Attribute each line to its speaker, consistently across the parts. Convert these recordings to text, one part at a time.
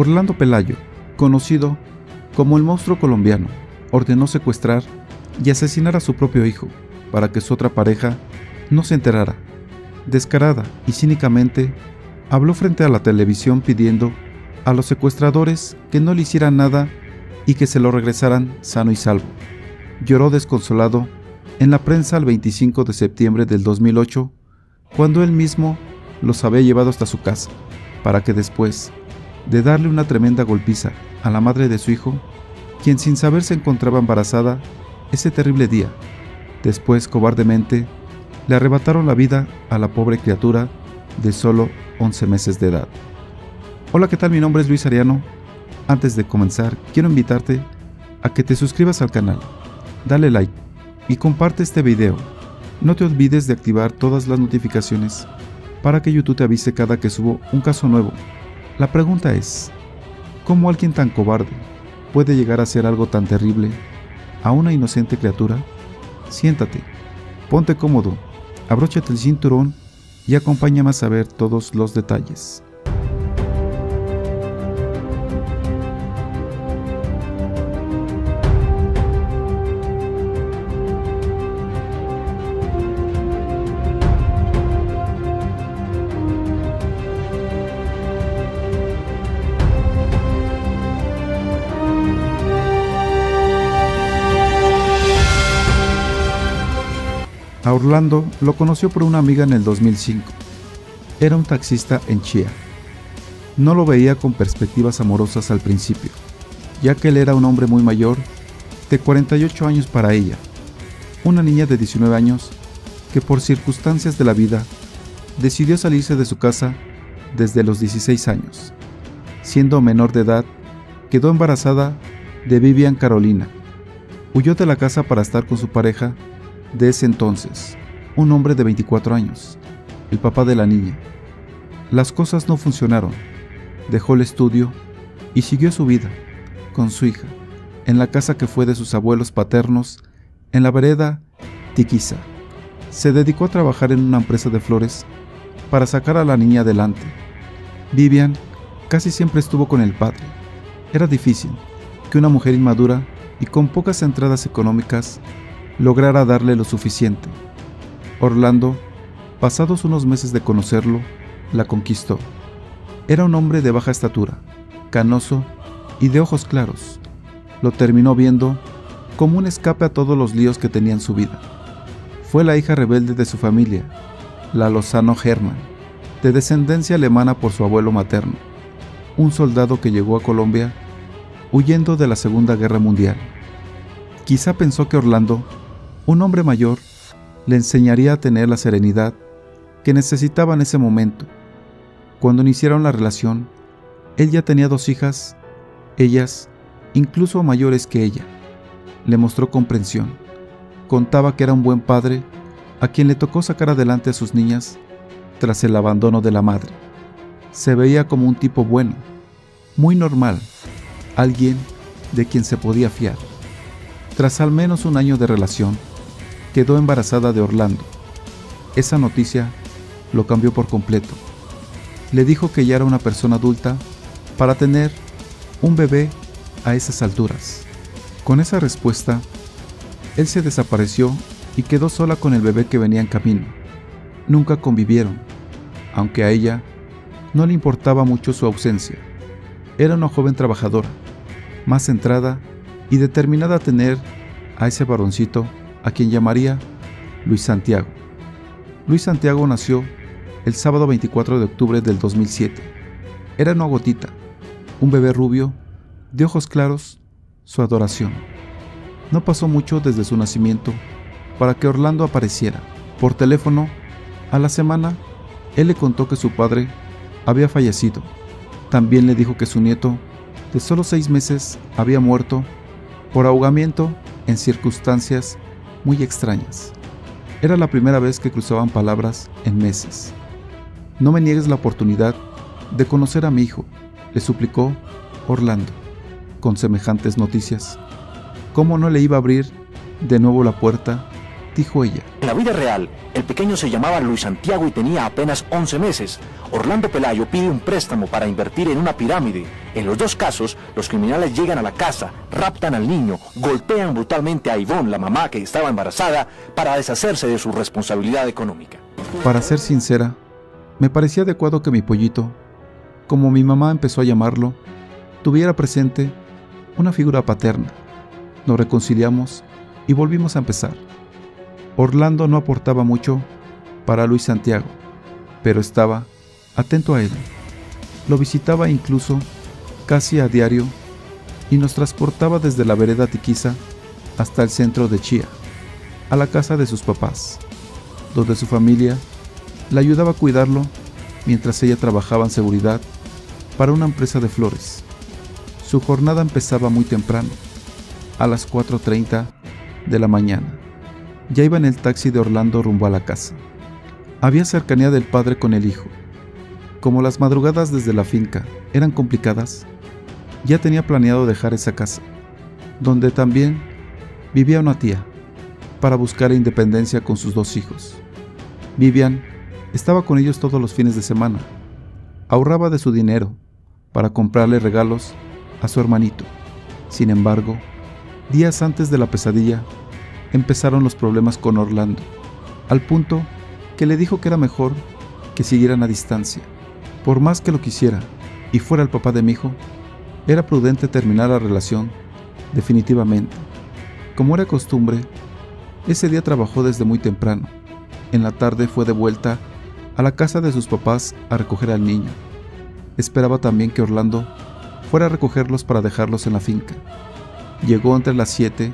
Speaker 1: Orlando Pelayo, conocido como el monstruo colombiano, ordenó secuestrar y asesinar a su propio hijo para que su otra pareja no se enterara. Descarada y cínicamente, habló frente a la televisión pidiendo a los secuestradores que no le hicieran nada y que se lo regresaran sano y salvo. Lloró desconsolado en la prensa el 25 de septiembre del 2008, cuando él mismo los había llevado hasta su casa, para que después de darle una tremenda golpiza a la madre de su hijo, quien sin saber se encontraba embarazada ese terrible día, después cobardemente le arrebataron la vida a la pobre criatura de solo 11 meses de edad. Hola, ¿qué tal? Mi nombre es Luis Ariano. Antes de comenzar, quiero invitarte a que te suscribas al canal, dale like y comparte este video. No te olvides de activar todas las notificaciones para que YouTube te avise cada que subo un caso nuevo. La pregunta es, ¿cómo alguien tan cobarde puede llegar a hacer algo tan terrible a una inocente criatura? Siéntate, ponte cómodo, abróchate el cinturón y acompáñame a saber todos los detalles. A Orlando lo conoció por una amiga en el 2005. Era un taxista en Chía. No lo veía con perspectivas amorosas al principio, ya que él era un hombre muy mayor, de 48 años para ella, una niña de 19 años que por circunstancias de la vida decidió salirse de su casa desde los 16 años. Siendo menor de edad, quedó embarazada de Vivian Carolina. Huyó de la casa para estar con su pareja de ese entonces, un hombre de 24 años, el papá de la niña. Las cosas no funcionaron. Dejó el estudio y siguió su vida con su hija en la casa que fue de sus abuelos paternos en la vereda Tiquiza. Se dedicó a trabajar en una empresa de flores para sacar a la niña adelante. Vivian casi siempre estuvo con el padre. Era difícil que una mujer inmadura y con pocas entradas económicas lograra darle lo suficiente. Orlando, pasados unos meses de conocerlo, la conquistó. Era un hombre de baja estatura, canoso y de ojos claros. Lo terminó viendo como un escape a todos los líos que tenía en su vida. Fue la hija rebelde de su familia, la Lozano Hermann, de descendencia alemana por su abuelo materno, un soldado que llegó a Colombia huyendo de la Segunda Guerra Mundial. Quizá pensó que Orlando un hombre mayor le enseñaría a tener la serenidad que necesitaba en ese momento. Cuando iniciaron la relación, él ya tenía dos hijas, ellas incluso mayores que ella. Le mostró comprensión. Contaba que era un buen padre a quien le tocó sacar adelante a sus niñas tras el abandono de la madre. Se veía como un tipo bueno, muy normal, alguien de quien se podía fiar. Tras al menos un año de relación, quedó embarazada de Orlando. Esa noticia lo cambió por completo. Le dijo que ya era una persona adulta para tener un bebé a esas alturas. Con esa respuesta, él se desapareció y quedó sola con el bebé que venía en camino. Nunca convivieron, aunque a ella no le importaba mucho su ausencia. Era una joven trabajadora, más centrada y determinada a tener a ese varoncito a quien llamaría Luis Santiago. Luis Santiago nació el sábado 24 de octubre del 2007. Era una gotita, un bebé rubio, de ojos claros, su adoración. No pasó mucho desde su nacimiento para que Orlando apareciera. Por teléfono, a la semana, él le contó que su padre había fallecido. También le dijo que su nieto, de solo seis meses, había muerto por ahogamiento en circunstancias muy extrañas. Era la primera vez que cruzaban palabras en meses. No me niegues la oportunidad de conocer a mi hijo, le suplicó Orlando, con semejantes noticias. ¿Cómo no le iba a abrir de nuevo la puerta dijo ella.
Speaker 2: En la vida real, el pequeño se llamaba Luis Santiago y tenía apenas 11 meses. Orlando Pelayo pide un préstamo para invertir en una pirámide. En los dos casos, los criminales llegan a la casa, raptan al niño, golpean brutalmente a Ivonne, la mamá que estaba embarazada, para deshacerse de su responsabilidad económica.
Speaker 1: Para ser sincera, me parecía adecuado que mi pollito, como mi mamá empezó a llamarlo, tuviera presente una figura paterna. Nos reconciliamos y volvimos a empezar. Orlando no aportaba mucho para Luis Santiago, pero estaba atento a él. Lo visitaba incluso casi a diario y nos transportaba desde la vereda Tiquiza hasta el centro de Chía, a la casa de sus papás, donde su familia le ayudaba a cuidarlo mientras ella trabajaba en seguridad para una empresa de flores. Su jornada empezaba muy temprano, a las 4.30 de la mañana. Ya iba en el taxi de Orlando rumbo a la casa. Había cercanía del padre con el hijo. Como las madrugadas desde la finca eran complicadas, ya tenía planeado dejar esa casa, donde también vivía una tía, para buscar independencia con sus dos hijos. Vivian estaba con ellos todos los fines de semana. Ahorraba de su dinero para comprarle regalos a su hermanito. Sin embargo, días antes de la pesadilla, empezaron los problemas con Orlando, al punto que le dijo que era mejor que siguieran a distancia. Por más que lo quisiera y fuera el papá de mi hijo, era prudente terminar la relación definitivamente. Como era costumbre, ese día trabajó desde muy temprano. En la tarde fue de vuelta a la casa de sus papás a recoger al niño. Esperaba también que Orlando fuera a recogerlos para dejarlos en la finca. Llegó entre las 7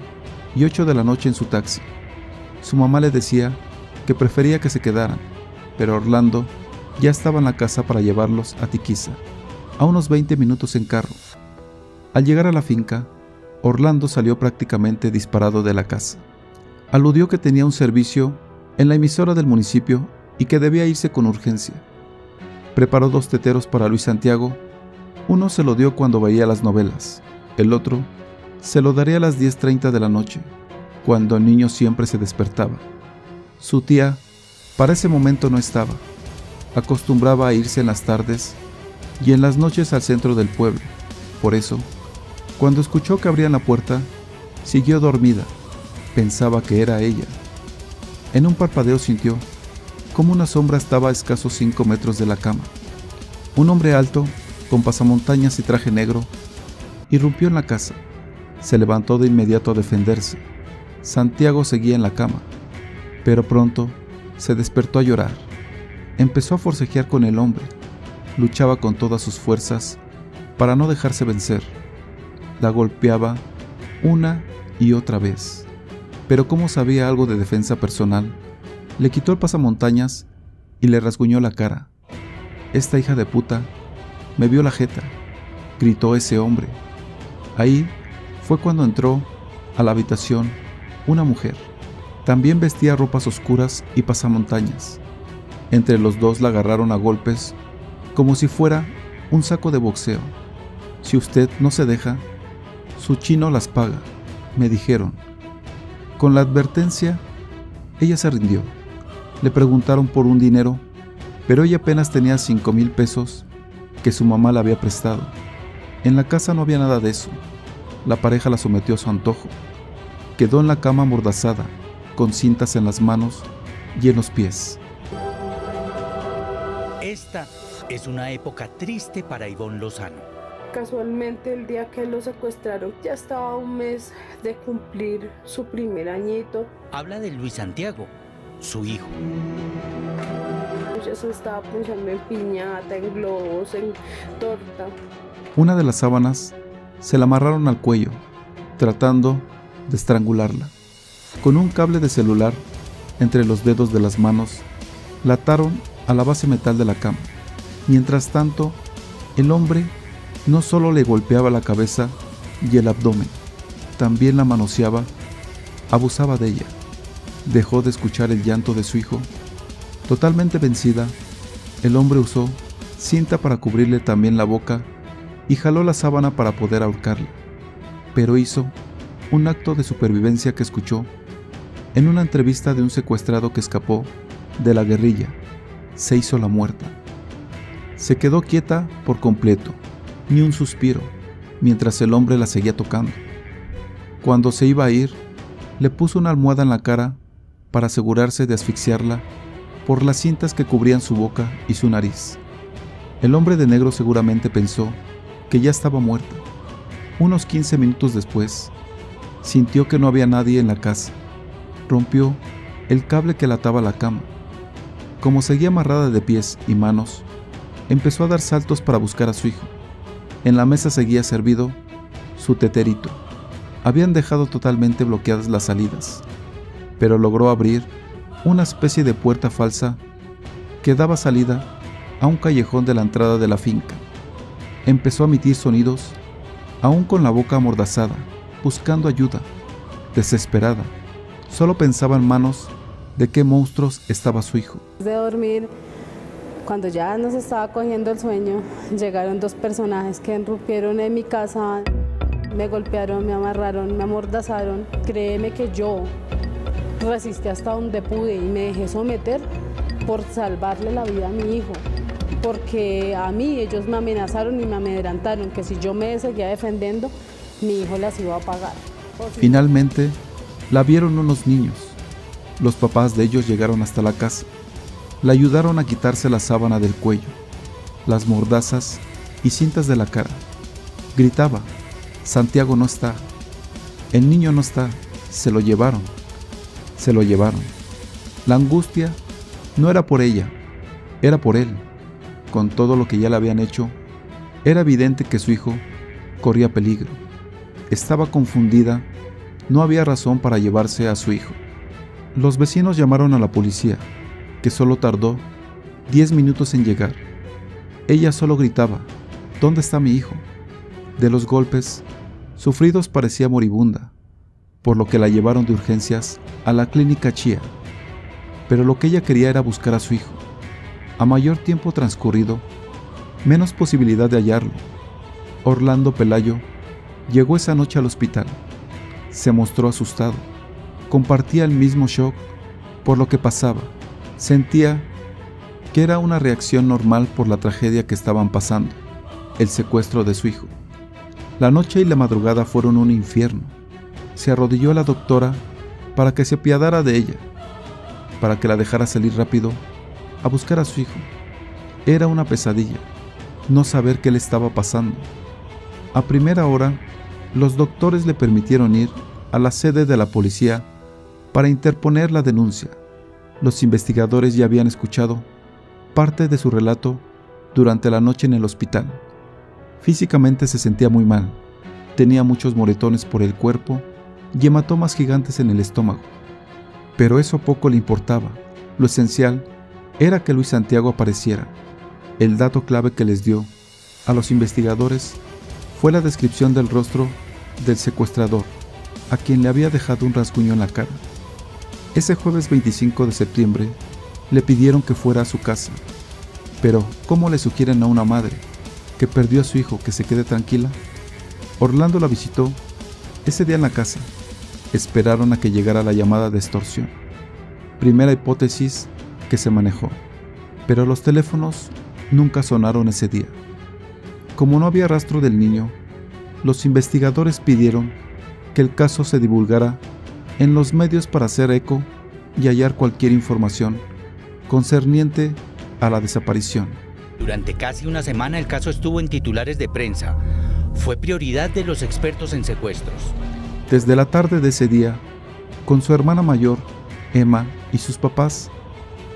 Speaker 1: y 8 de la noche en su taxi. Su mamá le decía que prefería que se quedaran, pero Orlando ya estaba en la casa para llevarlos a Tiquiza, a unos 20 minutos en carro. Al llegar a la finca, Orlando salió prácticamente disparado de la casa. Aludió que tenía un servicio en la emisora del municipio y que debía irse con urgencia. Preparó dos teteros para Luis Santiago. Uno se lo dio cuando veía las novelas, el otro se lo daría a las 10.30 de la noche, cuando el niño siempre se despertaba. Su tía, para ese momento no estaba. Acostumbraba a irse en las tardes y en las noches al centro del pueblo. Por eso, cuando escuchó que abrían la puerta, siguió dormida. Pensaba que era ella. En un parpadeo sintió como una sombra estaba a escasos cinco metros de la cama. Un hombre alto, con pasamontañas y traje negro, irrumpió en la casa. Se levantó de inmediato a defenderse. Santiago seguía en la cama, pero pronto se despertó a llorar. Empezó a forcejear con el hombre. Luchaba con todas sus fuerzas para no dejarse vencer. La golpeaba una y otra vez. Pero como sabía algo de defensa personal, le quitó el pasamontañas y le rasguñó la cara. Esta hija de puta me vio la jeta, gritó ese hombre. Ahí fue cuando entró a la habitación una mujer. También vestía ropas oscuras y pasamontañas. Entre los dos la agarraron a golpes como si fuera un saco de boxeo. Si usted no se deja, su chino las paga, me dijeron. Con la advertencia, ella se rindió. Le preguntaron por un dinero, pero ella apenas tenía cinco mil pesos que su mamá le había prestado. En la casa no había nada de eso la pareja la sometió a su antojo. Quedó en la cama amordazada, con cintas en las manos y en los pies.
Speaker 3: Esta es una época triste para Ivonne Lozano.
Speaker 4: Casualmente el día que lo secuestraron ya estaba un mes de cumplir su primer añito.
Speaker 3: Habla de Luis Santiago, su hijo.
Speaker 4: Ya se estaba pensando en piñata, en globos, en torta.
Speaker 1: Una de las sábanas se la amarraron al cuello, tratando de estrangularla. Con un cable de celular entre los dedos de las manos, la ataron a la base metal de la cama. Mientras tanto, el hombre no solo le golpeaba la cabeza y el abdomen, también la manoseaba, abusaba de ella. Dejó de escuchar el llanto de su hijo. Totalmente vencida, el hombre usó cinta para cubrirle también la boca y jaló la sábana para poder ahorcarla, pero hizo un acto de supervivencia que escuchó en una entrevista de un secuestrado que escapó de la guerrilla, se hizo la muerta. Se quedó quieta por completo, ni un suspiro, mientras el hombre la seguía tocando. Cuando se iba a ir, le puso una almohada en la cara para asegurarse de asfixiarla por las cintas que cubrían su boca y su nariz. El hombre de negro seguramente pensó que ya estaba muerta. Unos 15 minutos después, sintió que no había nadie en la casa. Rompió el cable que la ataba a la cama. Como seguía amarrada de pies y manos, empezó a dar saltos para buscar a su hijo. En la mesa seguía servido su teterito. Habían dejado totalmente bloqueadas las salidas, pero logró abrir una especie de puerta falsa que daba salida a un callejón de la entrada de la finca. Empezó a emitir sonidos, aún con la boca amordazada, buscando ayuda, desesperada. Solo pensaba en manos de qué monstruos estaba su hijo.
Speaker 4: De dormir, cuando ya nos estaba cogiendo el sueño, llegaron dos personajes que irrumpieron en mi casa, me golpearon, me amarraron, me amordazaron. Créeme que yo resistí hasta donde pude y me dejé someter por salvarle la vida a mi hijo. Porque a mí ellos me amenazaron y me amedrantaron que si yo me seguía defendiendo, mi hijo las iba a pagar.
Speaker 1: Finalmente, la vieron unos niños. Los papás de ellos llegaron hasta la casa. La ayudaron a quitarse la sábana del cuello, las mordazas y cintas de la cara. Gritaba, Santiago no está, el niño no está, se lo llevaron se lo llevaron. La angustia no era por ella, era por él. Con todo lo que ya le habían hecho, era evidente que su hijo corría peligro. Estaba confundida, no había razón para llevarse a su hijo. Los vecinos llamaron a la policía, que solo tardó 10 minutos en llegar. Ella solo gritaba, ¿Dónde está mi hijo? De los golpes, sufridos parecía moribunda por lo que la llevaron de urgencias a la clínica Chía. Pero lo que ella quería era buscar a su hijo. A mayor tiempo transcurrido, menos posibilidad de hallarlo. Orlando Pelayo llegó esa noche al hospital. Se mostró asustado. Compartía el mismo shock por lo que pasaba. Sentía que era una reacción normal por la tragedia que estaban pasando, el secuestro de su hijo. La noche y la madrugada fueron un infierno se arrodilló a la doctora para que se apiadara de ella, para que la dejara salir rápido a buscar a su hijo. Era una pesadilla, no saber qué le estaba pasando. A primera hora, los doctores le permitieron ir a la sede de la policía para interponer la denuncia. Los investigadores ya habían escuchado parte de su relato durante la noche en el hospital. Físicamente se sentía muy mal, tenía muchos moretones por el cuerpo y hematomas gigantes en el estómago. Pero eso poco le importaba. Lo esencial era que Luis Santiago apareciera. El dato clave que les dio a los investigadores fue la descripción del rostro del secuestrador, a quien le había dejado un rasguño en la cara. Ese jueves 25 de septiembre le pidieron que fuera a su casa. Pero, ¿cómo le sugieren a una madre que perdió a su hijo que se quede tranquila? Orlando la visitó ese día en la casa esperaron a que llegara la llamada de extorsión. Primera hipótesis que se manejó, pero los teléfonos nunca sonaron ese día. Como no había rastro del niño, los investigadores pidieron que el caso se divulgara en los medios para hacer eco y hallar cualquier información concerniente a la desaparición.
Speaker 3: Durante casi una semana el caso estuvo en titulares de prensa. Fue prioridad de los expertos en secuestros.
Speaker 1: Desde la tarde de ese día, con su hermana mayor, Emma, y sus papás,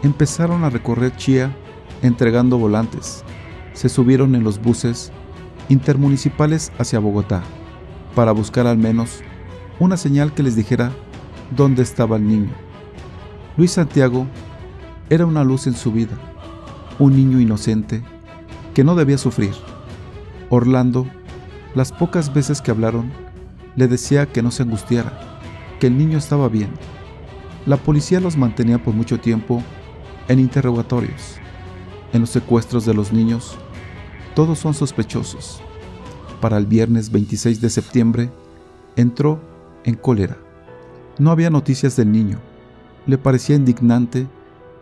Speaker 1: empezaron a recorrer Chía entregando volantes. Se subieron en los buses intermunicipales hacia Bogotá para buscar al menos una señal que les dijera dónde estaba el niño. Luis Santiago era una luz en su vida, un niño inocente que no debía sufrir. Orlando, las pocas veces que hablaron, le decía que no se angustiara, que el niño estaba bien. La policía los mantenía por mucho tiempo en interrogatorios. En los secuestros de los niños, todos son sospechosos. Para el viernes 26 de septiembre, entró en cólera. No había noticias del niño. le parecía indignante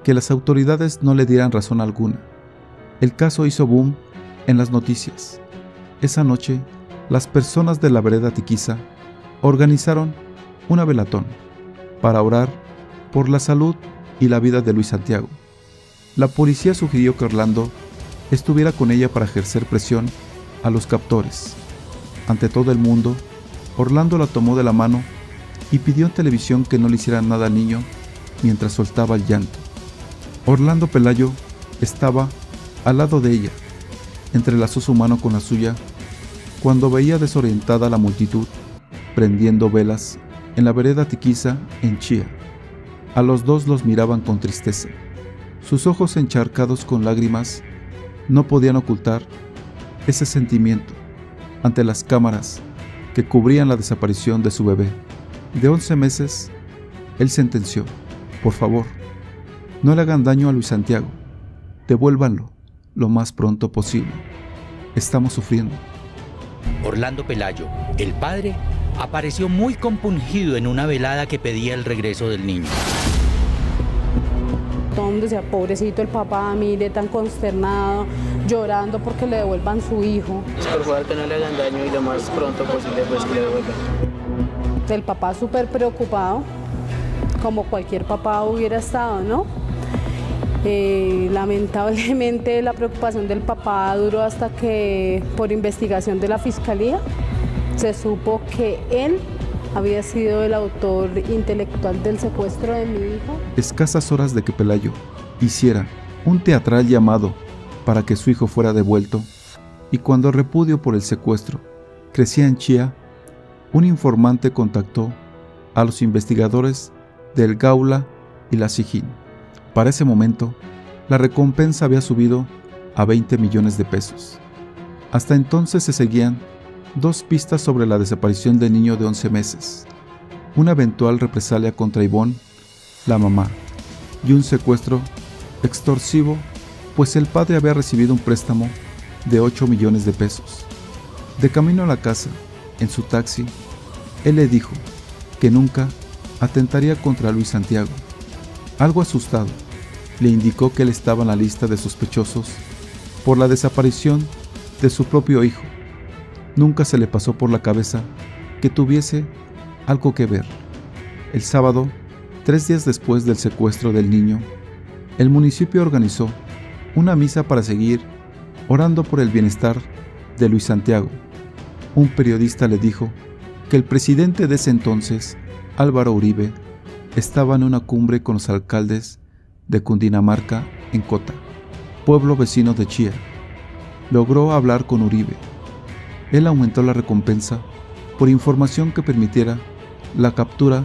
Speaker 1: que las autoridades no le dieran razón alguna. El caso hizo boom en las noticias. Esa noche, las personas de la vereda Tiquiza organizaron una velatón para orar por la salud y la vida de Luis Santiago. La policía sugirió que Orlando estuviera con ella para ejercer presión a los captores. Ante todo el mundo, Orlando la tomó de la mano y pidió en televisión que no le hicieran nada al niño mientras soltaba el llanto. Orlando Pelayo estaba al lado de ella, entrelazó su mano con la suya cuando veía desorientada a la multitud prendiendo velas en la vereda Tiquiza en Chía. A los dos los miraban con tristeza. Sus ojos encharcados con lágrimas no podían ocultar ese sentimiento ante las cámaras que cubrían la desaparición de su bebé. De 11 meses, él sentenció, por favor, no le hagan daño a Luis Santiago, devuélvanlo lo más pronto posible. Estamos sufriendo.
Speaker 3: Orlando Pelayo, el padre, apareció muy compungido en una velada que pedía el regreso del niño.
Speaker 4: Todo el mundo decía, pobrecito el papá, mire, tan consternado, llorando porque le devuelvan su hijo.
Speaker 5: Por favor, que no le hagan daño y lo más pronto posible, pues que le devuelvan.
Speaker 4: El papá súper preocupado, como cualquier papá hubiera estado, ¿no? Eh, lamentablemente la preocupación del papá duró hasta que por investigación de la fiscalía se supo que él había sido el autor intelectual del secuestro de mi hijo.
Speaker 1: Escasas horas de que Pelayo hiciera un teatral llamado para que su hijo fuera devuelto, y cuando el repudio por el secuestro crecía en Chía, un informante contactó a los investigadores del Gaula y la Sijín. Para ese momento, la recompensa había subido a 20 millones de pesos. Hasta entonces se seguían dos pistas sobre la desaparición del niño de 11 meses, una eventual represalia contra Ivonne, la mamá, y un secuestro extorsivo, pues el padre había recibido un préstamo de 8 millones de pesos. De camino a la casa, en su taxi, él le dijo que nunca atentaría contra Luis Santiago. Algo asustado, le indicó que él estaba en la lista de sospechosos por la desaparición de su propio hijo Nunca se le pasó por la cabeza que tuviese algo que ver. El sábado, tres días después del secuestro del niño, el municipio organizó una misa para seguir orando por el bienestar de Luis Santiago. Un periodista le dijo que el presidente de ese entonces, Álvaro Uribe, estaba en una cumbre con los alcaldes de Cundinamarca en Cota, pueblo vecino de Chía. Logró hablar con Uribe él aumentó la recompensa por información que permitiera la captura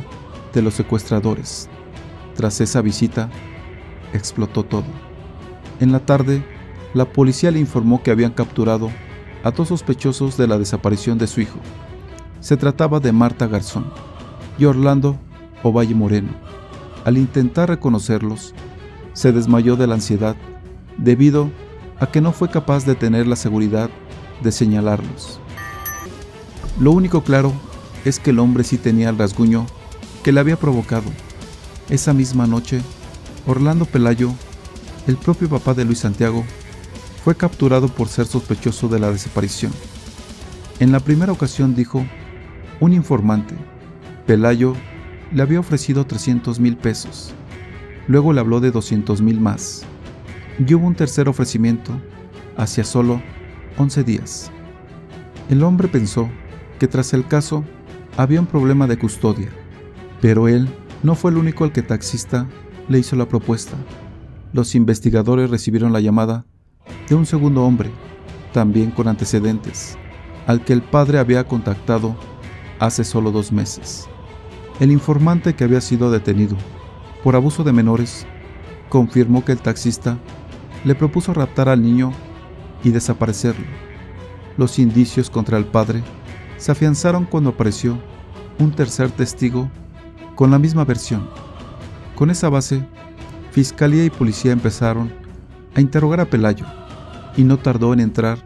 Speaker 1: de los secuestradores. Tras esa visita, explotó todo. En la tarde, la policía le informó que habían capturado a dos sospechosos de la desaparición de su hijo. Se trataba de Marta Garzón y Orlando Ovalle Moreno. Al intentar reconocerlos, se desmayó de la ansiedad debido a que no fue capaz de tener la seguridad de señalarlos. Lo único claro es que el hombre sí tenía el rasguño que le había provocado. Esa misma noche, Orlando Pelayo, el propio papá de Luis Santiago, fue capturado por ser sospechoso de la desaparición. En la primera ocasión dijo, un informante, Pelayo, le había ofrecido 300 mil pesos. Luego le habló de 200 mil más. Y hubo un tercer ofrecimiento, hacia solo 11 días. El hombre pensó que tras el caso había un problema de custodia, pero él no fue el único al que taxista le hizo la propuesta. Los investigadores recibieron la llamada de un segundo hombre, también con antecedentes, al que el padre había contactado hace solo dos meses. El informante que había sido detenido por abuso de menores confirmó que el taxista le propuso raptar al niño y desaparecerlo. Los indicios contra el padre se afianzaron cuando apareció un tercer testigo con la misma versión. Con esa base, Fiscalía y Policía empezaron a interrogar a Pelayo y no tardó en entrar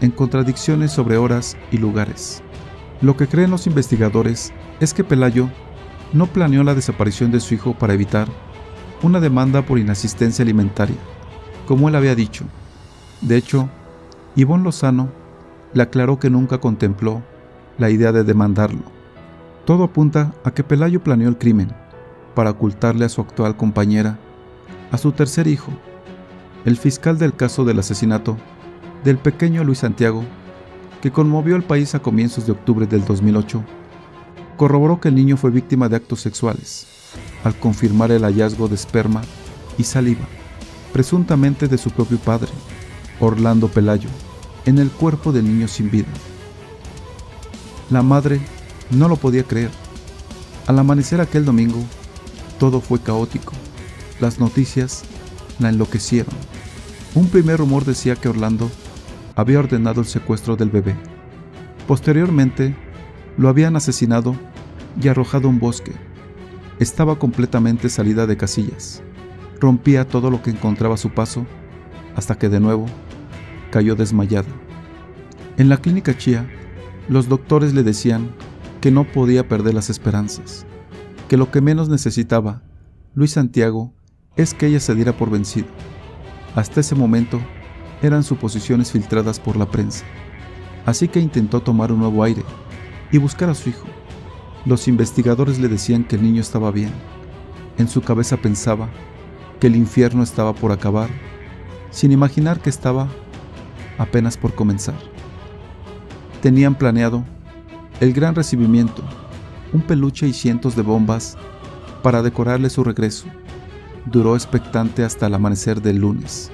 Speaker 1: en contradicciones sobre horas y lugares. Lo que creen los investigadores es que Pelayo no planeó la desaparición de su hijo para evitar una demanda por inasistencia alimentaria, como él había dicho. De hecho, Ivonne Lozano le aclaró que nunca contempló la idea de demandarlo. Todo apunta a que Pelayo planeó el crimen para ocultarle a su actual compañera, a su tercer hijo. El fiscal del caso del asesinato del pequeño Luis Santiago, que conmovió al país a comienzos de octubre del 2008, corroboró que el niño fue víctima de actos sexuales, al confirmar el hallazgo de esperma y saliva, presuntamente de su propio padre, Orlando Pelayo, en el cuerpo del niño sin vida. La madre no lo podía creer. Al amanecer aquel domingo, todo fue caótico. Las noticias la enloquecieron. Un primer rumor decía que Orlando había ordenado el secuestro del bebé. Posteriormente, lo habían asesinado y arrojado a un bosque. Estaba completamente salida de casillas. Rompía todo lo que encontraba a su paso hasta que de nuevo cayó desmayada. En la clínica Chía, los doctores le decían que no podía perder las esperanzas, que lo que menos necesitaba Luis Santiago es que ella se diera por vencido. Hasta ese momento eran suposiciones filtradas por la prensa, así que intentó tomar un nuevo aire y buscar a su hijo. Los investigadores le decían que el niño estaba bien. En su cabeza pensaba que el infierno estaba por acabar, sin imaginar que estaba apenas por comenzar. Tenían planeado el gran recibimiento, un peluche y cientos de bombas para decorarle su regreso. Duró expectante hasta el amanecer del lunes,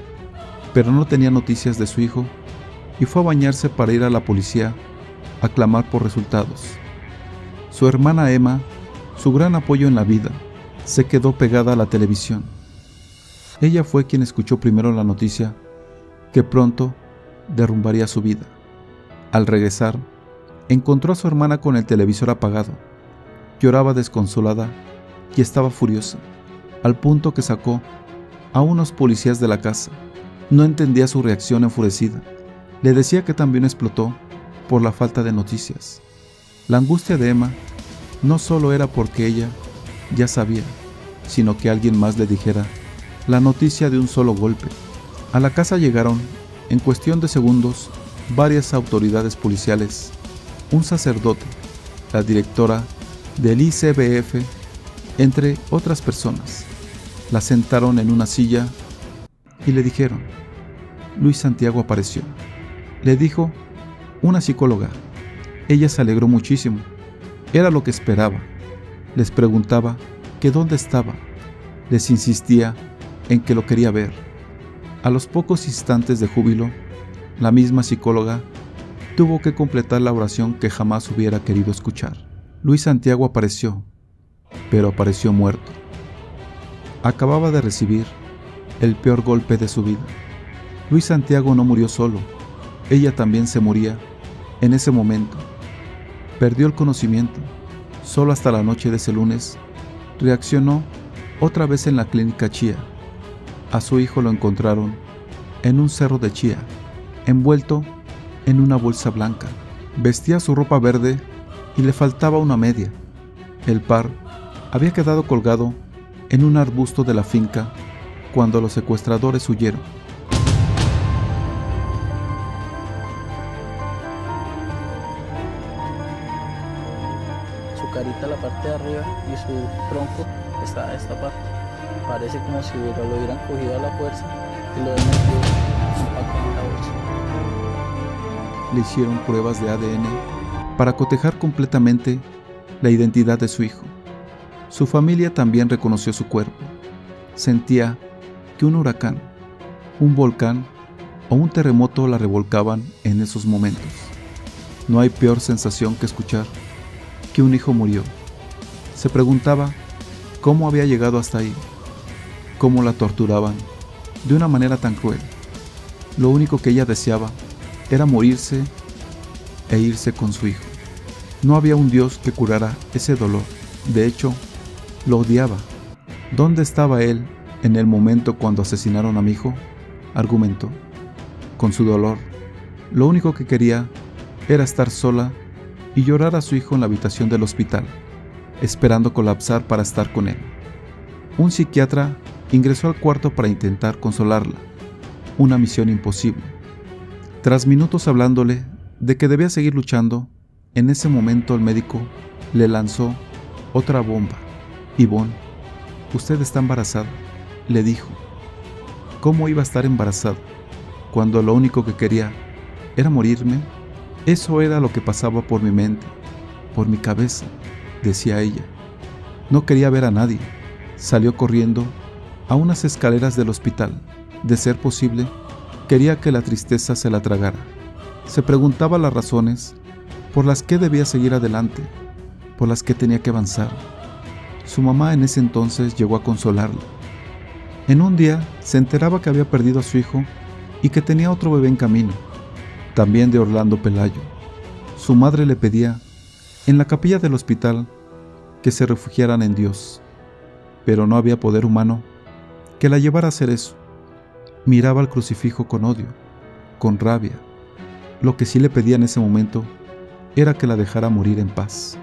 Speaker 1: pero no tenía noticias de su hijo y fue a bañarse para ir a la policía a clamar por resultados. Su hermana Emma, su gran apoyo en la vida, se quedó pegada a la televisión. Ella fue quien escuchó primero la noticia que pronto derrumbaría su vida. Al regresar, encontró a su hermana con el televisor apagado. Lloraba desconsolada y estaba furiosa, al punto que sacó a unos policías de la casa. No entendía su reacción enfurecida. Le decía que también explotó por la falta de noticias. La angustia de Emma no solo era porque ella ya sabía, sino que alguien más le dijera la noticia de un solo golpe. A la casa llegaron, en cuestión de segundos, varias autoridades policiales, un sacerdote, la directora del ICBF, entre otras personas. La sentaron en una silla y le dijeron, Luis Santiago apareció. Le dijo una psicóloga. Ella se alegró muchísimo. Era lo que esperaba. Les preguntaba que dónde estaba. Les insistía en que lo quería ver. A los pocos instantes de júbilo, la misma psicóloga tuvo que completar la oración que jamás hubiera querido escuchar. Luis Santiago apareció, pero apareció muerto. Acababa de recibir el peor golpe de su vida. Luis Santiago no murió solo, ella también se moría en ese momento. Perdió el conocimiento. Solo hasta la noche de ese lunes reaccionó otra vez en la clínica Chía. A su hijo lo encontraron en un cerro de Chía, envuelto en una bolsa blanca. Vestía su ropa verde y le faltaba una media. El par había quedado colgado en un arbusto de la finca cuando los secuestradores huyeron.
Speaker 5: Su carita, la parte de arriba y su tronco está a esta parte. Parece como si lo hubieran cogido a la fuerza y lo hubieran metido en la bolsa.
Speaker 1: Le hicieron pruebas de ADN para cotejar completamente la identidad de su hijo. Su familia también reconoció su cuerpo. Sentía que un huracán, un volcán o un terremoto la revolcaban en esos momentos. No hay peor sensación que escuchar que un hijo murió. Se preguntaba cómo había llegado hasta ahí, cómo la torturaban de una manera tan cruel. Lo único que ella deseaba era morirse e irse con su hijo. No había un Dios que curara ese dolor. De hecho, lo odiaba. ¿Dónde estaba él en el momento cuando asesinaron a mi hijo? argumentó. Con su dolor, lo único que quería era estar sola y llorar a su hijo en la habitación del hospital. esperando colapsar para estar con él. Un psiquiatra ingresó al cuarto para intentar consolarla, una misión imposible. Tras minutos hablándole de que debía seguir luchando, en ese momento el médico le lanzó otra bomba. Ivonne, usted está embarazada, le dijo. ¿Cómo iba a estar embarazada cuando lo único que quería era morirme? Eso era lo que pasaba por mi mente, por mi cabeza, decía ella. No quería ver a nadie. Salió corriendo a unas escaleras del hospital. De ser posible, quería que la tristeza se la tragara. Se preguntaba las razones por las que debía seguir adelante, por las que tenía que avanzar. Su mamá en ese entonces llegó a consolarla. En un día se enteraba que había perdido a su hijo y que tenía otro bebé en camino, también de Orlando Pelayo. Su madre le pedía, en la capilla del hospital, que se refugiaran en Dios, pero no había poder humano que la llevara a hacer eso. Miraba al crucifijo con odio, con rabia. Lo que sí le pedía en ese momento era que la dejara morir en paz.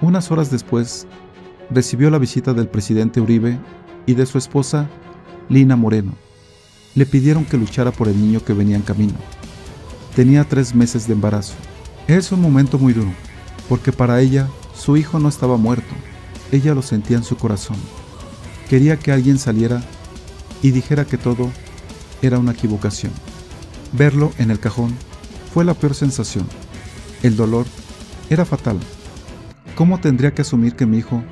Speaker 1: Unas horas después, recibió la visita del presidente Uribe y de su esposa, Lina Moreno. Le pidieron que luchara por el niño que venía en camino. Tenía tres meses de embarazo. Es un momento muy duro, porque para ella su hijo no estaba muerto. Ella lo sentía en su corazón. Quería que alguien saliera y dijera que todo era una equivocación. Verlo en el cajón fue la peor sensación. El dolor era fatal. ¿Cómo tendría que asumir que mi hijo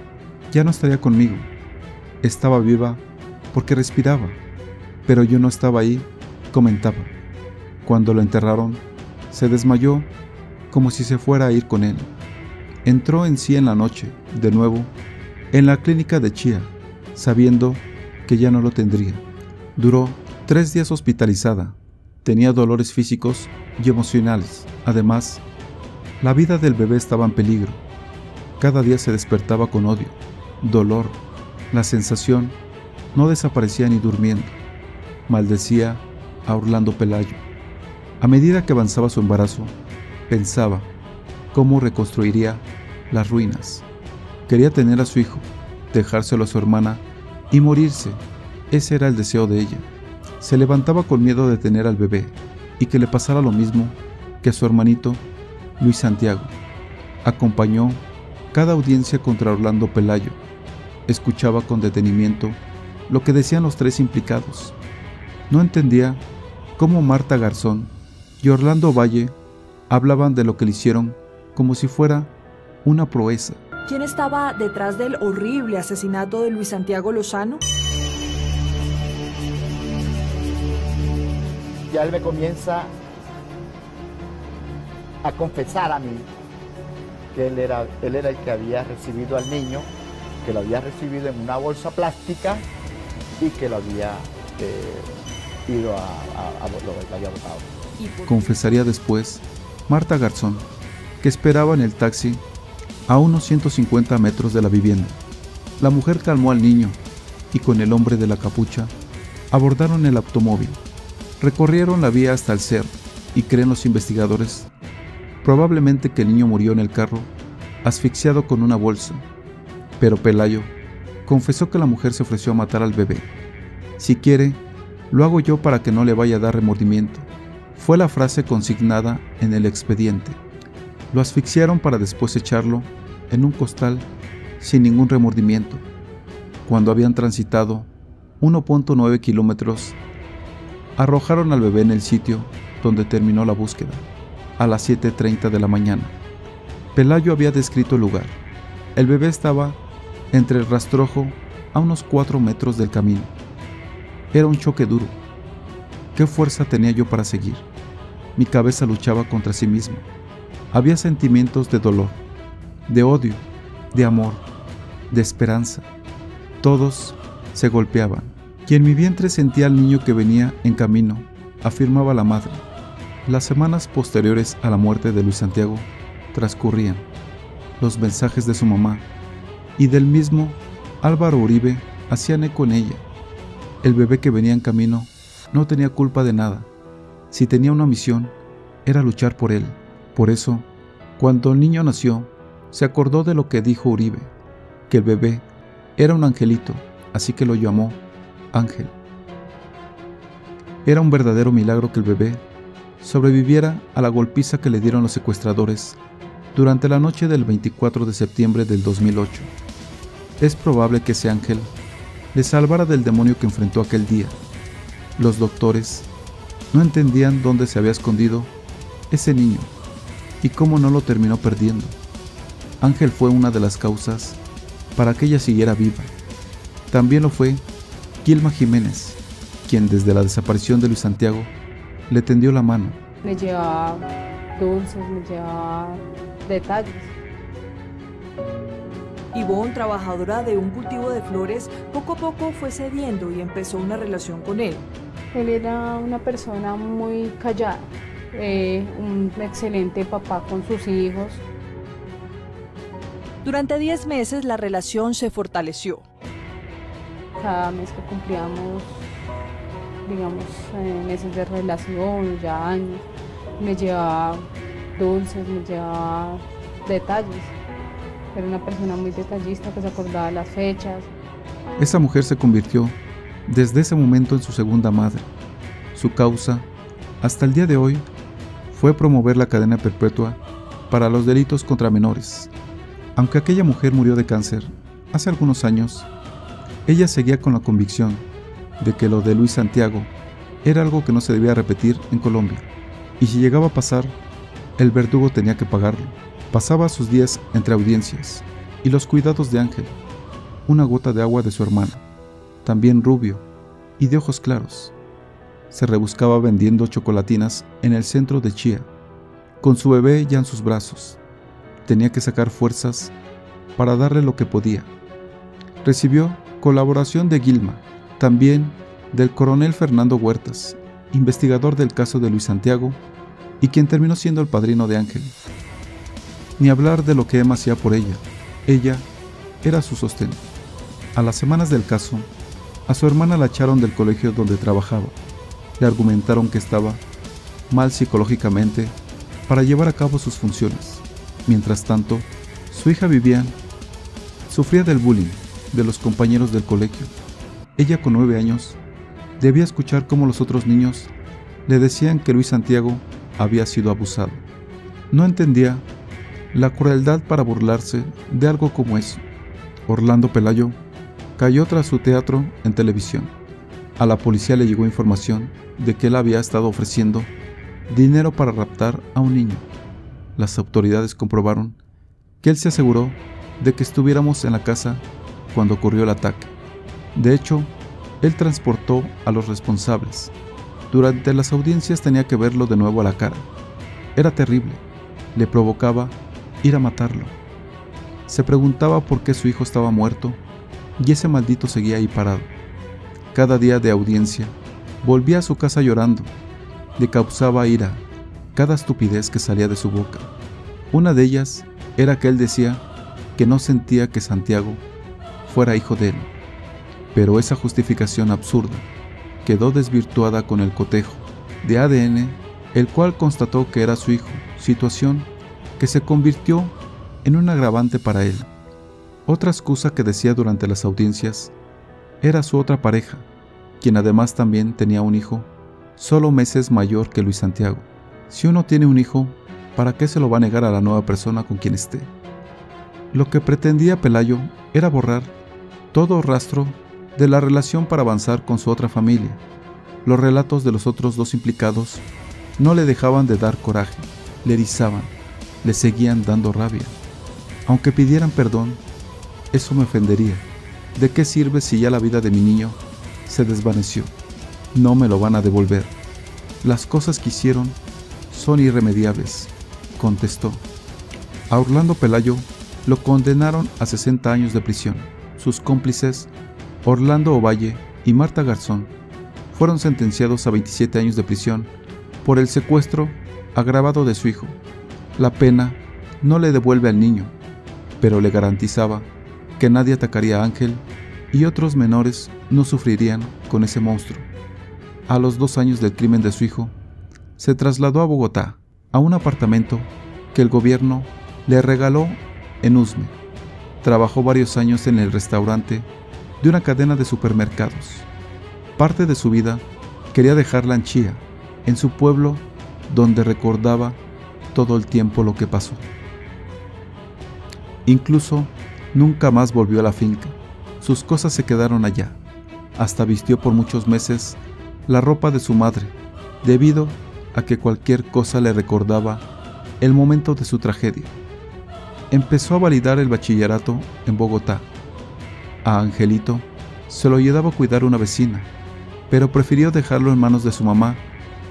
Speaker 1: ya no estaría conmigo? Estaba viva porque respiraba, pero yo no estaba ahí, comentaba. Cuando lo enterraron, se desmayó como si se fuera a ir con él. Entró en sí en la noche, de nuevo, en la clínica de Chía, sabiendo que ya no lo tendría. Duró tres días hospitalizada. Tenía dolores físicos y emocionales. Además, la vida del bebé estaba en peligro. Cada día se despertaba con odio, dolor. La sensación no desaparecía ni durmiendo. Maldecía a Orlando Pelayo. A medida que avanzaba su embarazo, pensaba cómo reconstruiría las ruinas. Quería tener a su hijo, dejárselo a su hermana y morirse. Ese era el deseo de ella. Se levantaba con miedo de tener al bebé y que le pasara lo mismo que a su hermanito Luis Santiago. Acompañó cada audiencia contra Orlando Pelayo. Escuchaba con detenimiento lo que decían los tres implicados. No entendía cómo Marta Garzón y Orlando Valle hablaban de lo que le hicieron como si fuera una proeza.
Speaker 6: ¿Quién estaba detrás del horrible asesinato de Luis Santiago Lozano?
Speaker 7: Ya él me comienza a confesar a mí que él era, él era el que había recibido al niño, que lo había recibido en una bolsa plástica y que lo había eh, ido a, a, a lo había botado.
Speaker 1: Confesaría después Marta Garzón, que esperaba en el taxi a unos 150 metros de la vivienda. La mujer calmó al niño y con el hombre de la capucha abordaron el automóvil. Recorrieron la vía hasta el cerro y creen los investigadores probablemente que el niño murió en el carro asfixiado con una bolsa. Pero Pelayo confesó que la mujer se ofreció a matar al bebé. Si quiere, lo hago yo para que no le vaya a dar remordimiento. Fue la frase consignada en el expediente. Lo asfixiaron para después echarlo en un costal sin ningún remordimiento. Cuando habían transitado 1.9 kilómetros, arrojaron al bebé en el sitio donde terminó la búsqueda, a las 7.30 de la mañana. Pelayo había descrito el lugar. El bebé estaba entre el rastrojo a unos 4 metros del camino. Era un choque duro. ¿Qué fuerza tenía yo para seguir? Mi cabeza luchaba contra sí misma. Había sentimientos de dolor, de odio, de amor, de esperanza. Todos se golpeaban. Y en mi vientre sentía al niño que venía en camino, afirmaba la madre. Las semanas posteriores a la muerte de Luis Santiago transcurrían. Los mensajes de su mamá y del mismo Álvaro Uribe hacían eco en ella. El bebé que venía en camino no tenía culpa de nada. Si tenía una misión, era luchar por él. Por eso, cuando el niño nació, se acordó de lo que dijo Uribe, que el bebé era un angelito, así que lo llamó Ángel. Era un verdadero milagro que el bebé sobreviviera a la golpiza que le dieron los secuestradores durante la noche del 24 de septiembre del 2008. Es probable que ese ángel le salvara del demonio que enfrentó aquel día. Los doctores no entendían dónde se había escondido ese niño y cómo no lo terminó perdiendo. Ángel fue una de las causas para que ella siguiera viva. También lo fue Gilma Jiménez, quien desde la desaparición de Luis Santiago le tendió la mano.
Speaker 4: Me llevaba dulces, me llevaba detalles.
Speaker 6: Ivonne, trabajadora de un cultivo de flores, poco a poco fue cediendo y empezó una relación con él.
Speaker 4: Él era una persona muy callada, eh, un excelente papá con sus hijos.
Speaker 6: Durante 10 meses la relación se fortaleció.
Speaker 4: Cada mes que cumplíamos, digamos, eh, meses de relación, ya años, me llevaba dulces, me llevaba detalles. Era una persona muy detallista que se acordaba de las fechas.
Speaker 1: Esa mujer se convirtió desde ese momento en su segunda madre. Su causa, hasta el día de hoy, fue promover la cadena perpetua para los delitos contra menores. Aunque aquella mujer murió de cáncer hace algunos años, ella seguía con la convicción de que lo de Luis Santiago era algo que no se debía repetir en Colombia, y si llegaba a pasar, el verdugo tenía que pagarlo. Pasaba sus días entre audiencias y los cuidados de Ángel, una gota de agua de su hermana, también rubio y de ojos claros. Se rebuscaba vendiendo chocolatinas en el centro de Chía, con su bebé ya en sus brazos. Tenía que sacar fuerzas para darle lo que podía. Recibió colaboración de Gilma, también del coronel Fernando Huertas, investigador del caso de Luis Santiago y quien terminó siendo el padrino de Ángel. Ni hablar de lo que Emma hacía por ella. Ella era su sostén. A las semanas del caso, a su hermana la echaron del colegio donde trabajaba. Le argumentaron que estaba mal psicológicamente para llevar a cabo sus funciones. Mientras tanto, su hija Vivian sufría del bullying de los compañeros del colegio. Ella con nueve años debía escuchar cómo los otros niños le decían que Luis Santiago había sido abusado. No entendía la crueldad para burlarse de algo como eso. Orlando Pelayo cayó tras su teatro en televisión. A la policía le llegó información de que él había estado ofreciendo dinero para raptar a un niño. Las autoridades comprobaron que él se aseguró de que estuviéramos en la casa cuando ocurrió el ataque. De hecho, él transportó a los responsables. Durante las audiencias tenía que verlo de nuevo a la cara. Era terrible. Le provocaba ir a matarlo. Se preguntaba por qué su hijo estaba muerto y ese maldito seguía ahí parado. Cada día de audiencia volvía a su casa llorando. Le causaba ira cada estupidez que salía de su boca. Una de ellas era que él decía que no sentía que Santiago fuera hijo de él. Pero esa justificación absurda quedó desvirtuada con el cotejo de ADN, el cual constató que era su hijo, situación que se convirtió en un agravante para él. Otra excusa que decía durante las audiencias era su otra pareja, quien además también tenía un hijo, solo meses mayor que Luis Santiago. Si uno tiene un hijo, ¿para qué se lo va a negar a la nueva persona con quien esté? Lo que pretendía Pelayo era borrar todo rastro de la relación para avanzar con su otra familia. Los relatos de los otros dos implicados no le dejaban de dar coraje, le erizaban, le seguían dando rabia. Aunque pidieran perdón, eso me ofendería. ¿De qué sirve si ya la vida de mi niño se desvaneció? No me lo van a devolver. Las cosas que hicieron son irremediables, contestó. A Orlando Pelayo lo condenaron a 60 años de prisión. Sus cómplices, Orlando Ovalle y Marta Garzón, fueron sentenciados a 27 años de prisión por el secuestro agravado de su hijo. La pena no le devuelve al niño, pero le garantizaba que nadie atacaría a Ángel y otros menores no sufrirían con ese monstruo. A los dos años del crimen de su hijo, se trasladó a Bogotá, a un apartamento que el gobierno le regaló en Usme. Trabajó varios años en el restaurante de una cadena de supermercados. Parte de su vida quería dejarla en Chía, en su pueblo donde recordaba todo el tiempo lo que pasó. Incluso nunca más volvió a la finca. Sus cosas se quedaron allá. Hasta vistió por muchos meses la ropa de su madre, debido a que cualquier cosa le recordaba el momento de su tragedia. Empezó a validar el bachillerato en Bogotá. A Angelito se lo ayudaba a cuidar una vecina, pero prefirió dejarlo en manos de su mamá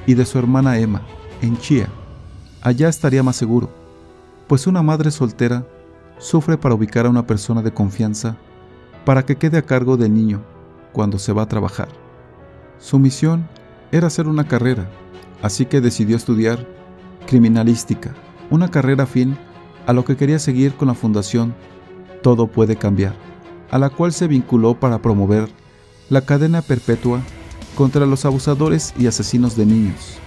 Speaker 1: y de su hermana Emma, en Chía. Allá estaría más seguro, pues una madre soltera sufre para ubicar a una persona de confianza para que quede a cargo del niño cuando se va a trabajar. Su misión era hacer una carrera, así que decidió estudiar criminalística, una carrera afín a lo que quería seguir con la fundación Todo puede cambiar, a la cual se vinculó para promover la cadena perpetua contra los abusadores y asesinos de niños.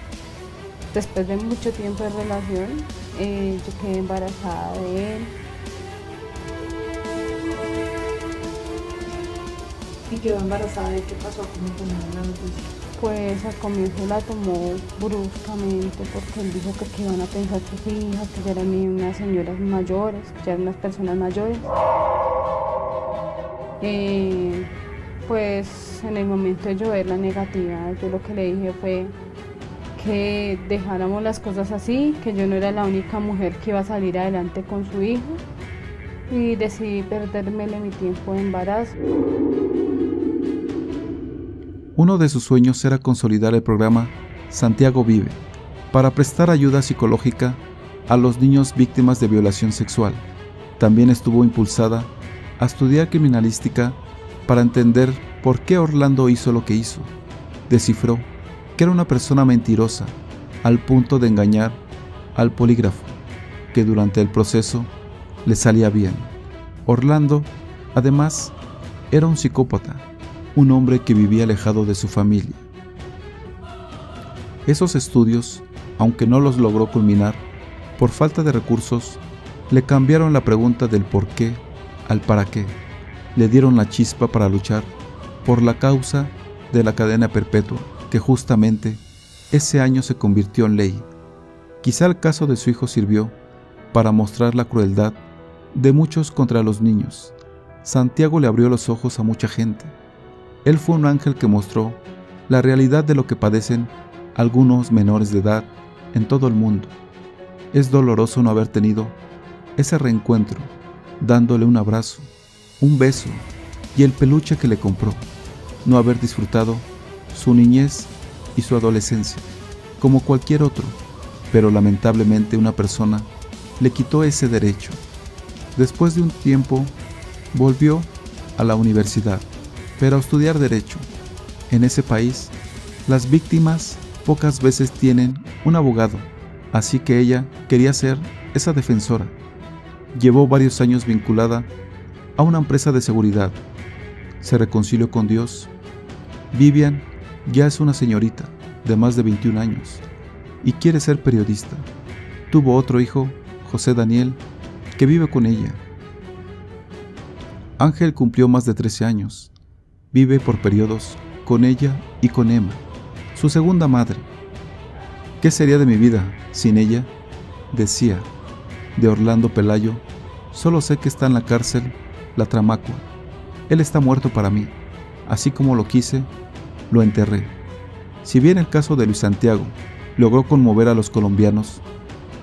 Speaker 4: Después de mucho tiempo de relación, eh, yo quedé embarazada de él.
Speaker 8: ¿Y quedó embarazada de qué pasó? ¿Cómo tomaron la noticia?
Speaker 4: Pues al comienzo la tomó bruscamente porque él dijo que, que iban a pensar sus hijas, que ya eran unas señoras mayores, que ya eran unas personas mayores. Eh, pues en el momento de llover la negativa, yo lo que le dije fue que dejáramos las cosas así, que yo no era la única mujer que iba a salir adelante con su hijo y decidí perdermele mi tiempo de embarazo.
Speaker 1: Uno de sus sueños era consolidar el programa Santiago Vive para prestar ayuda psicológica a los niños víctimas de violación sexual. También estuvo impulsada a estudiar criminalística para entender por qué Orlando hizo lo que hizo. Descifró que era una persona mentirosa al punto de engañar al polígrafo, que durante el proceso le salía bien. Orlando, además, era un psicópata, un hombre que vivía alejado de su familia. Esos estudios, aunque no los logró culminar, por falta de recursos, le cambiaron la pregunta del por qué al para qué. Le dieron la chispa para luchar por la causa de la cadena perpetua que justamente ese año se convirtió en ley. Quizá el caso de su hijo sirvió para mostrar la crueldad de muchos contra los niños. Santiago le abrió los ojos a mucha gente. Él fue un ángel que mostró la realidad de lo que padecen algunos menores de edad en todo el mundo. Es doloroso no haber tenido ese reencuentro, dándole un abrazo, un beso y el peluche que le compró, no haber disfrutado su niñez y su adolescencia, como cualquier otro, pero lamentablemente una persona le quitó ese derecho. Después de un tiempo, volvió a la universidad, pero a estudiar derecho. En ese país, las víctimas pocas veces tienen un abogado, así que ella quería ser esa defensora. Llevó varios años vinculada a una empresa de seguridad. Se reconcilió con Dios. Vivian ya es una señorita de más de 21 años y quiere ser periodista. Tuvo otro hijo, José Daniel, que vive con ella. Ángel cumplió más de 13 años. Vive por periodos con ella y con Emma, su segunda madre. ¿Qué sería de mi vida sin ella? Decía, de Orlando Pelayo, solo sé que está en la cárcel, la Tramacua. Él está muerto para mí, así como lo quise lo enterré. Si bien el caso de Luis Santiago logró conmover a los colombianos,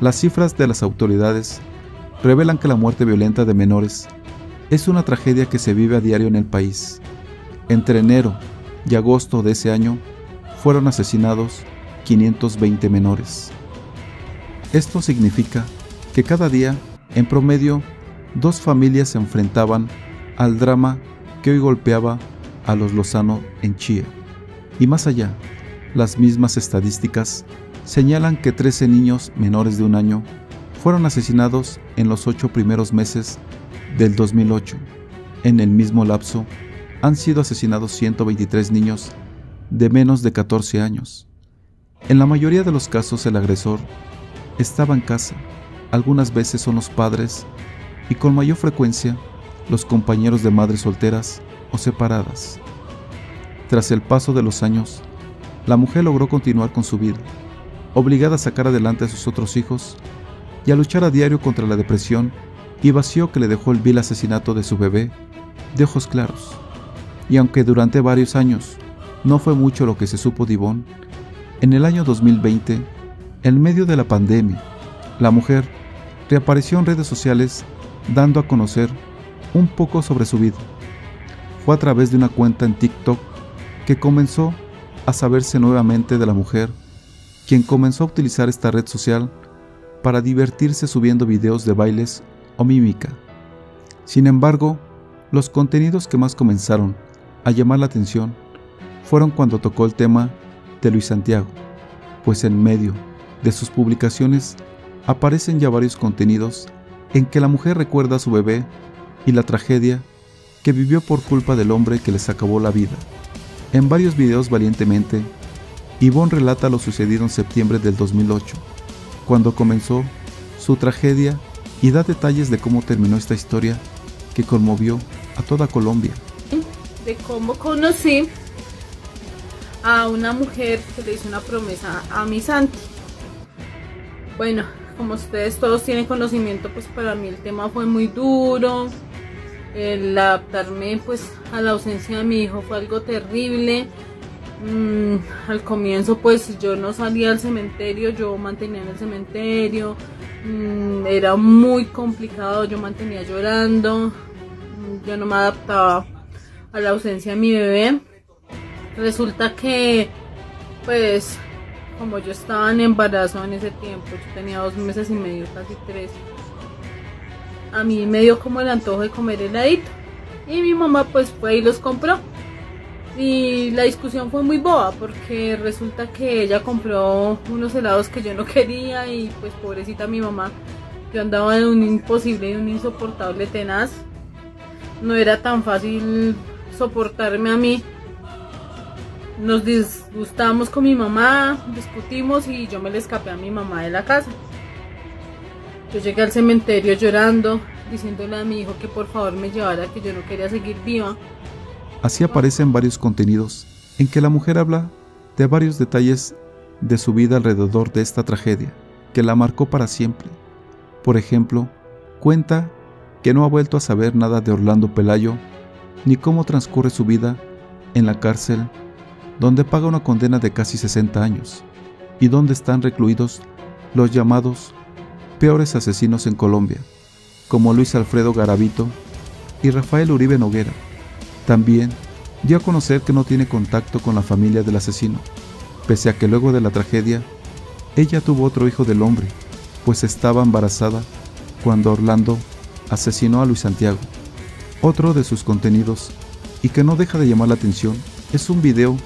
Speaker 1: las cifras de las autoridades revelan que la muerte violenta de menores es una tragedia que se vive a diario en el país. Entre enero y agosto de ese año fueron asesinados 520 menores. Esto significa que cada día, en promedio, dos familias se enfrentaban al drama que hoy golpeaba a los Lozano en Chía. Y más allá, las mismas estadísticas señalan que 13 niños menores de un año fueron asesinados en los ocho primeros meses del 2008. En el mismo lapso, han sido asesinados 123 niños de menos de 14 años. En la mayoría de los casos el agresor estaba en casa. Algunas veces son los padres y con mayor frecuencia los compañeros de madres solteras o separadas. Tras el paso de los años, la mujer logró continuar con su vida, obligada a sacar adelante a sus otros hijos y a luchar a diario contra la depresión y vacío que le dejó el vil asesinato de su bebé de ojos claros. Y aunque durante varios años no fue mucho lo que se supo de Ivonne, en el año 2020, en medio de la pandemia, la mujer reapareció en redes sociales dando a conocer un poco sobre su vida. Fue a través de una cuenta en TikTok que comenzó a saberse nuevamente de la mujer, quien comenzó a utilizar esta red social para divertirse subiendo videos de bailes o mímica. Sin embargo, los contenidos que más comenzaron a llamar la atención fueron cuando tocó el tema de Luis Santiago, pues en medio de sus publicaciones aparecen ya varios contenidos en que la mujer recuerda a su bebé y la tragedia que vivió por culpa del hombre que les acabó la vida. En varios videos valientemente, Yvonne relata lo sucedido en septiembre del 2008, cuando comenzó su tragedia y da detalles de cómo terminó esta historia que conmovió a toda Colombia.
Speaker 8: Cómo conocí a una mujer que le hizo una promesa a mi Santi. Bueno, como ustedes todos tienen conocimiento, pues para mí el tema fue muy duro. El adaptarme pues a la ausencia de mi hijo fue algo terrible. Mm, al comienzo pues yo no salía al cementerio, yo mantenía en el cementerio. Mm, era muy complicado, yo mantenía llorando. Mm, yo no me adaptaba a la ausencia de mi bebé. Resulta que pues como yo estaba en embarazo en ese tiempo, yo tenía dos meses y medio, casi tres, a mí me dio como el antojo de comer heladito. Y mi mamá pues fue y los compró. Y la discusión fue muy boba porque resulta que ella compró unos helados que yo no quería y pues pobrecita mi mamá, yo andaba de un imposible y un insoportable tenaz. No era tan fácil soportarme a mí nos disgustamos con mi mamá, discutimos y yo me le escapé a mi mamá de la casa. Yo llegué al cementerio llorando, diciéndole a mi hijo que por favor me llevara, que yo no quería seguir viva.
Speaker 1: Así aparecen varios contenidos en que la mujer habla de varios detalles de su vida alrededor de esta tragedia, que la marcó para siempre. Por ejemplo, cuenta que no ha vuelto a saber nada de Orlando Pelayo, ni cómo transcurre su vida en la cárcel donde paga una condena de casi 60 años y donde están recluidos los llamados peores asesinos en Colombia, como Luis Alfredo Garavito y Rafael Uribe Noguera. También dio a conocer que no tiene contacto con la familia del asesino, pese a que luego de la tragedia, ella tuvo otro hijo del hombre, pues estaba embarazada cuando Orlando asesinó a Luis Santiago. Otro de sus contenidos, y que no deja de llamar la atención, es un video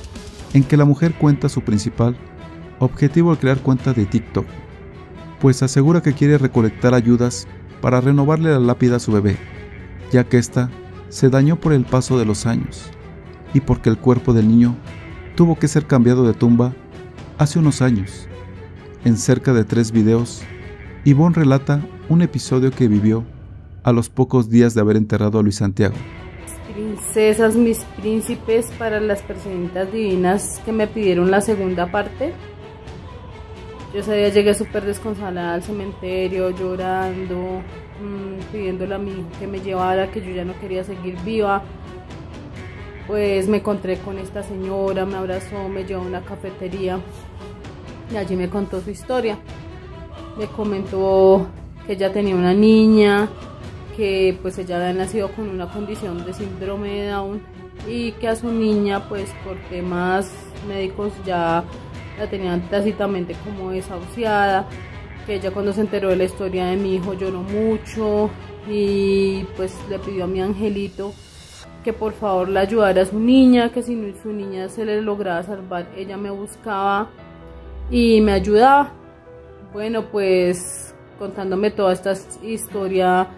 Speaker 1: en que la mujer cuenta su principal objetivo al crear cuenta de TikTok, pues asegura que quiere recolectar ayudas para renovarle la lápida a su bebé, ya que ésta se dañó por el paso de los años y porque el cuerpo del niño tuvo que ser cambiado de tumba hace unos años. En cerca de tres videos, Yvonne relata un episodio que vivió a los pocos días de haber enterrado a Luis Santiago
Speaker 4: princesas, mis príncipes, para las personitas divinas que me pidieron la segunda parte. Yo ese día llegué súper desconsolada al cementerio, llorando, mmm, pidiéndole a hijo que me llevara, que yo ya no quería seguir viva. Pues me encontré con esta señora, me abrazó, me llevó a una cafetería y allí me contó su historia. Me comentó que ella tenía una niña, que pues ella había nacido con una condición de síndrome de Down y que a su niña pues por temas médicos ya la tenían tácitamente como desahuciada, que ella cuando se enteró de la historia de mi hijo lloró mucho y pues le pidió a mi angelito que por favor la ayudara a su niña, que si su niña se le lograba salvar, ella me buscaba y me ayudaba. Bueno, pues contándome toda esta historia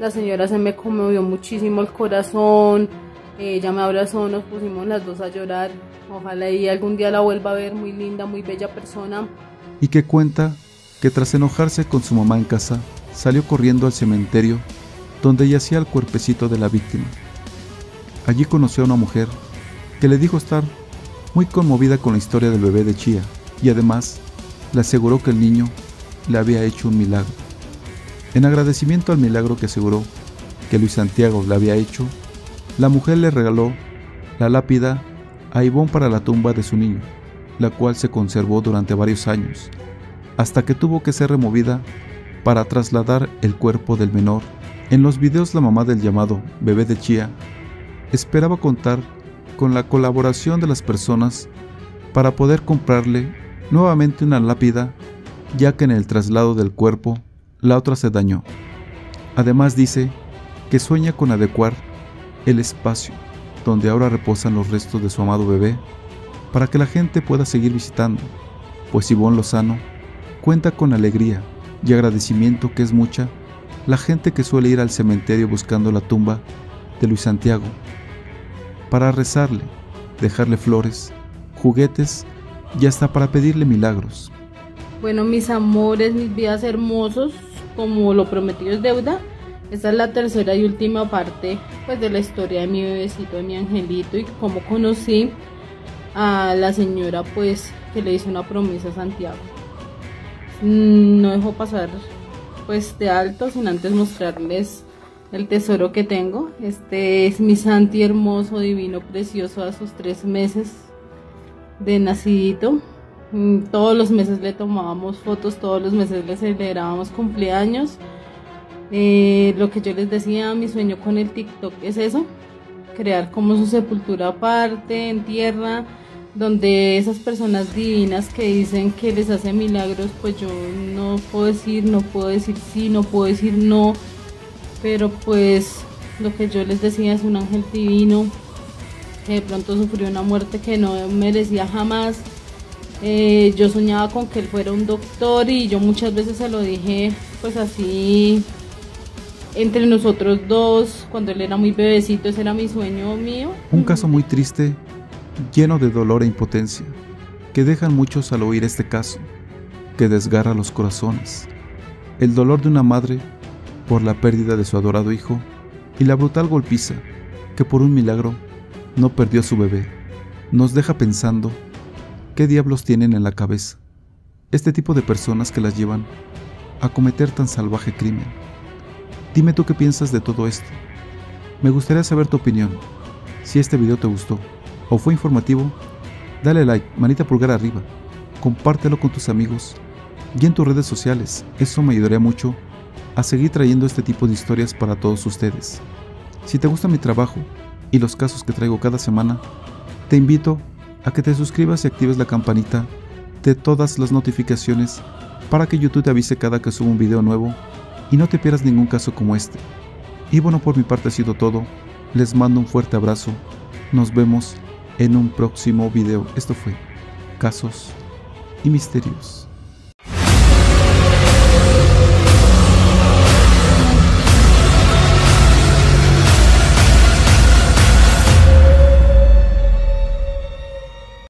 Speaker 4: la señora se me conmovió muchísimo el corazón, ella me abrazó, nos pusimos las dos a llorar. Ojalá y algún día la vuelva a ver, muy linda, muy bella persona.
Speaker 1: Y que cuenta que tras enojarse con su mamá en casa, salió corriendo al cementerio donde yacía el cuerpecito de la víctima. Allí conoció a una mujer que le dijo estar muy conmovida con la historia del bebé de Chía y además le aseguró que el niño le había hecho un milagro. En agradecimiento al milagro que aseguró que Luis Santiago le había hecho, la mujer le regaló la lápida a Ivonne para la tumba de su niño, la cual se conservó durante varios años, hasta que tuvo que ser removida para trasladar el cuerpo del menor. En los videos la mamá del llamado bebé de Chía esperaba contar con la colaboración de las personas para poder comprarle nuevamente una lápida, ya que en el traslado del cuerpo la otra se dañó. Además dice que sueña con adecuar el espacio donde ahora reposan los restos de su amado bebé para que la gente pueda seguir visitando, pues Ivonne Lozano cuenta con alegría y agradecimiento que es mucha la gente que suele ir al cementerio buscando la tumba de Luis Santiago para rezarle, dejarle flores, juguetes y hasta para pedirle milagros.
Speaker 4: Bueno, mis amores, mis vidas hermosos, como lo prometido es deuda, esta es la tercera y última parte pues de la historia de mi bebecito, de mi angelito y cómo conocí a la señora pues que le hizo una promesa a Santiago. Mm, no dejo pasar pues de alto sin antes mostrarles el tesoro que tengo. Este es mi Santi hermoso, divino, precioso a sus tres meses de nacidito. Mm, todos los meses le tomábamos fotos, todos los meses le celebrábamos cumpleaños. Eh, lo que yo les decía, mi sueño con el TikTok es eso, crear como su sepultura aparte, en tierra, donde esas personas divinas que dicen que les hace milagros, pues yo no puedo decir, no puedo decir sí, no puedo decir no, pero pues lo que yo les decía es un ángel divino que de pronto sufrió una muerte que no merecía jamás. Eh, yo soñaba con que él fuera un doctor y yo muchas veces se lo dije pues así entre nosotros dos cuando él era muy bebecito, ese era mi sueño mío.
Speaker 1: Un caso muy triste lleno de dolor e impotencia, que dejan muchos al oír este caso, que desgarra los corazones. El dolor de una madre por la pérdida de su adorado hijo y la brutal golpiza que por un milagro no perdió a su bebé, nos deja pensando qué diablos tienen en la cabeza este tipo de personas que las llevan a cometer tan salvaje crimen. Dime tú qué piensas de todo esto. Me gustaría saber tu opinión. Si este video te gustó, o fue informativo, dale like, manita pulgar arriba, compártelo con tus amigos y en tus redes sociales. Eso me ayudaría mucho a seguir trayendo este tipo de historias para todos ustedes. Si te gusta mi trabajo y los casos que traigo cada semana, te invito a que te suscribas y actives la campanita de todas las notificaciones para que YouTube te avise cada que suba un video nuevo y no te pierdas ningún caso como este. Y bueno, por mi parte ha sido todo. Les mando un fuerte abrazo. Nos vemos en un próximo video. Esto fue Casos y Misterios.